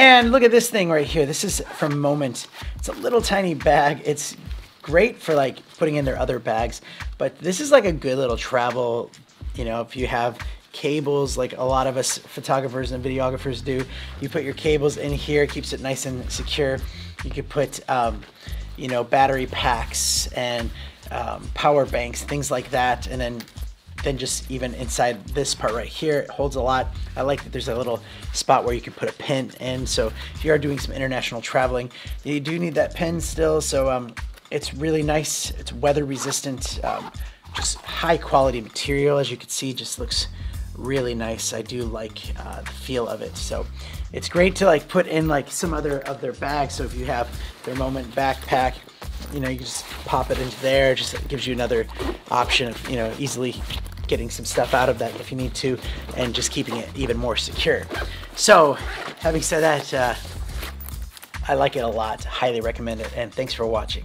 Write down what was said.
And look at this thing right here. This is from Moment. It's a little tiny bag. It's great for like putting in their other bags, but this is like a good little travel, you know, if you have cables like a lot of us photographers and videographers do, you put your cables in here, keeps it nice and secure. You could put, um, you know, battery packs and um, power banks, things like that, and then then just even inside this part right here, it holds a lot. I like that there's a little spot where you can put a pin in. So if you are doing some international traveling, you do need that pin still. So um, it's really nice. It's weather resistant, um, just high quality material. As you can see, just looks really nice. I do like uh, the feel of it. So it's great to like put in like some other of their bags. So if you have their Moment backpack, you know, you just pop it into there. Just gives you another option of, you know, easily getting some stuff out of that if you need to, and just keeping it even more secure. So, having said that, uh, I like it a lot. Highly recommend it, and thanks for watching.